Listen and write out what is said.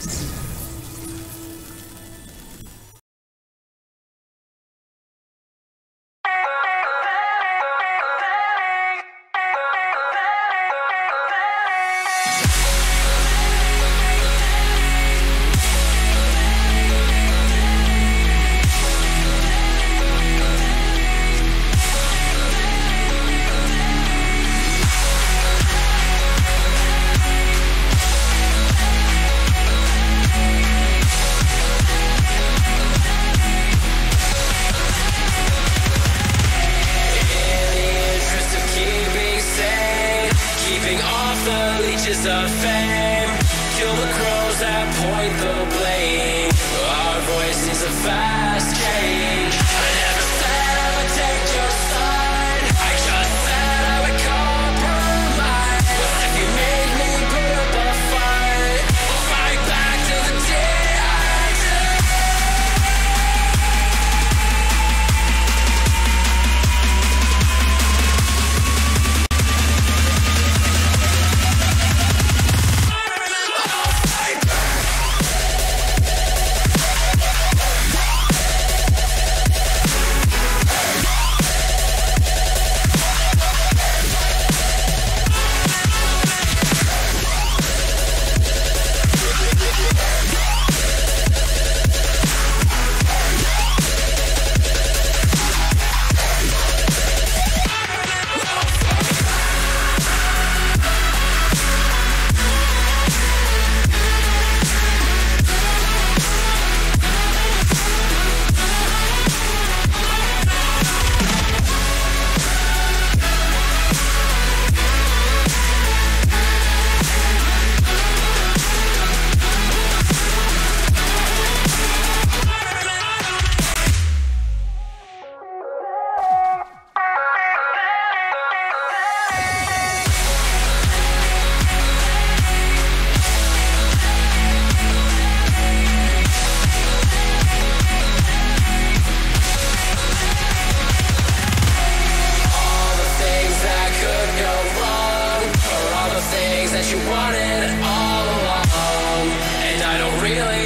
interest leeches of fame. Kill the crows that point the blame. Our voice is a fact. you wanted all along, and I don't really.